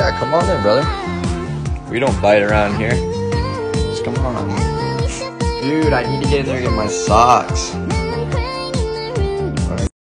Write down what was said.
Yeah, come on in, brother. We don't bite around here. Just come on. Dude, I need to get in there and get my socks.